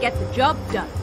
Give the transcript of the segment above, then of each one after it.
get the job done.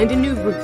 Find a new route.